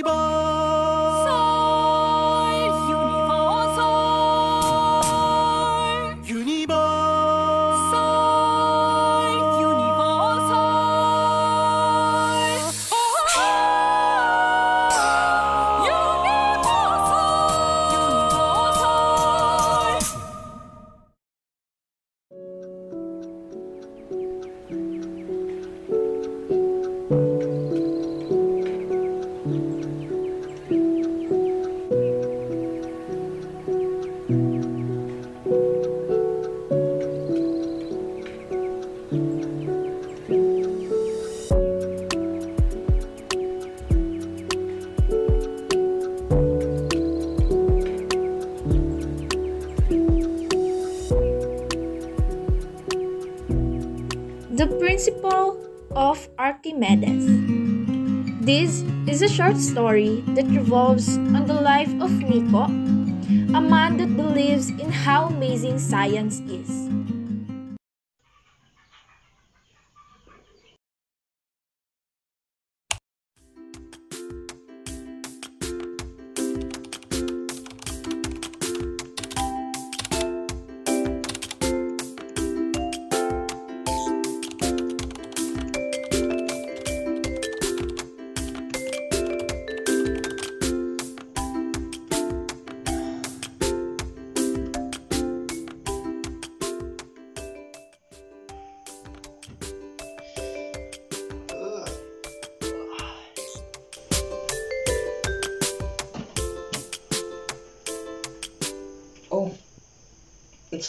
Universe! Principle of Archimedes. This is a short story that revolves on the life of Nico, a man that believes in how amazing science is.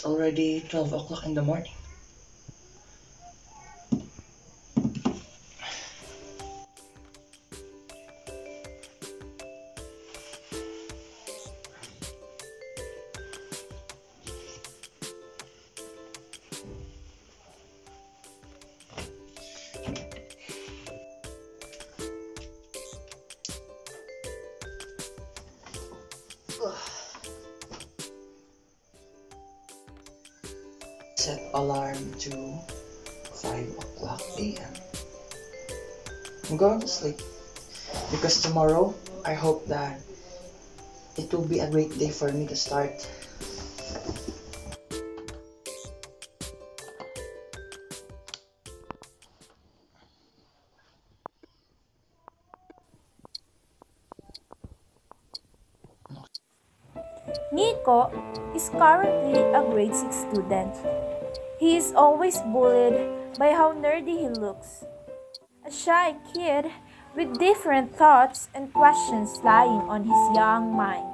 It's already 12 o'clock in the morning. Set alarm to 5 o'clock a.m. I'm going to sleep because tomorrow I hope that it will be a great day for me to start. Nico is currently a grade 6 student. He is always bullied by how nerdy he looks. A shy kid with different thoughts and questions lying on his young mind.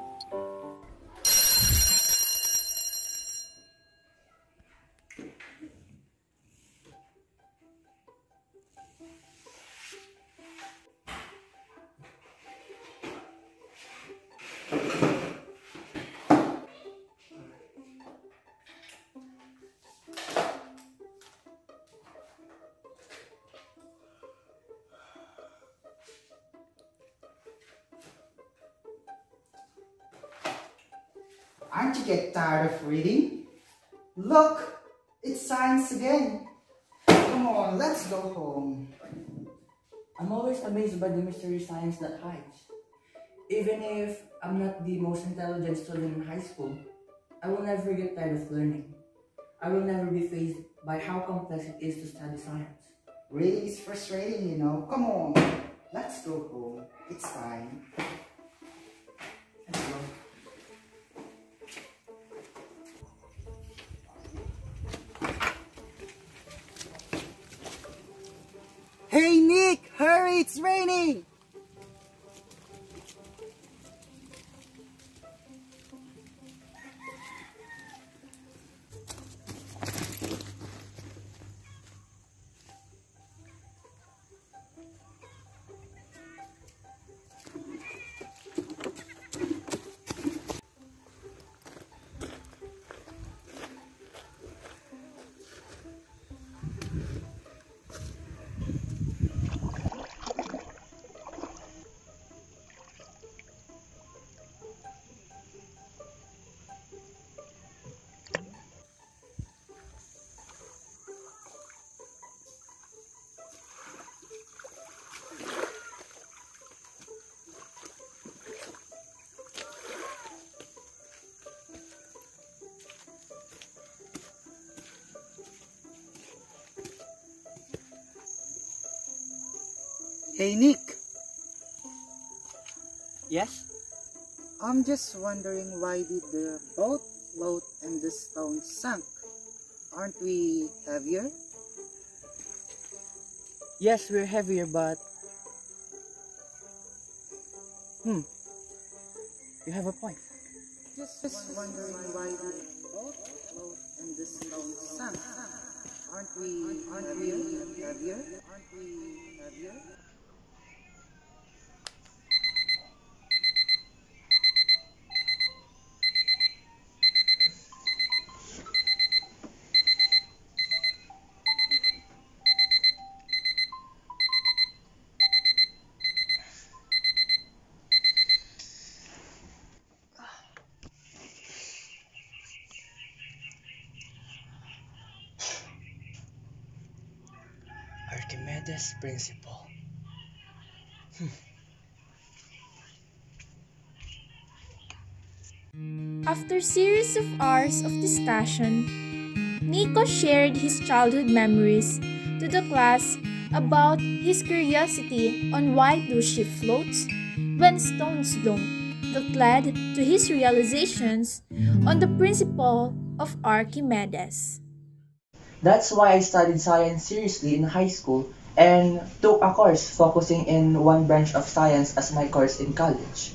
Aren't you get tired of reading? Look, it's science again. Come on, let's go home. I'm always amazed by the mystery science that hides. Even if I'm not the most intelligent student in high school, I will never get tired of learning. I will never be fazed by how complex it is to study science. Really, it's frustrating, you know. Come on, let's go home. It's time. It's raining. Hey Nick, Yes? I'm just wondering why did the boat float and the stone sunk? Aren't we heavier? Yes, we're heavier, but. Hmm. You have a point. Just, just wondering why did the boat float and the stone sunk? Aren't we aren't we heavier? Aren't we heavier? Archimedes principle. Hmm. After series of hours of discussion, Nico shared his childhood memories to the class about his curiosity on why do ships floats when stones don't that led to his realizations on the principle of Archimedes. That's why I studied science seriously in high school and took a course focusing in one branch of science as my course in college.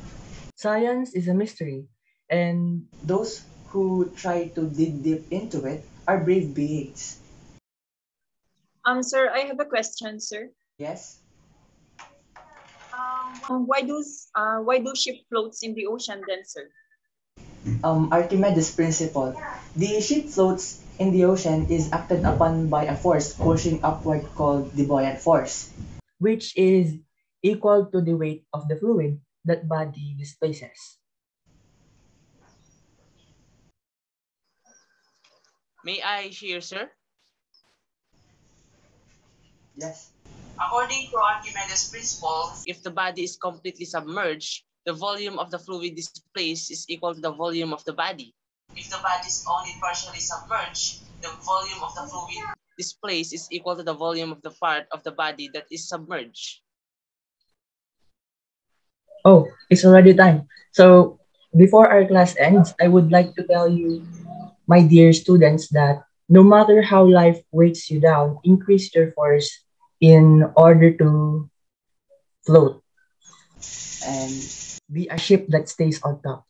Science is a mystery, and those who try to dig deep into it are brave beings. Um, sir, I have a question, sir. Yes? Um, why do uh, why do ship floats in the ocean then, sir? um, Archimedes principle. The ship floats in the ocean is acted upon by a force pushing upward called the buoyant force, which is equal to the weight of the fluid that body displaces. May I hear, sir? Yes. According to Archimedes' principle, if the body is completely submerged, the volume of the fluid displaced is equal to the volume of the body. If the body is only partially submerged, the volume of the fluid displaced is equal to the volume of the part of the body that is submerged. Oh, it's already time. So, before our class ends, I would like to tell you, my dear students, that no matter how life weights you down, increase your force in order to float And be a ship that stays on top.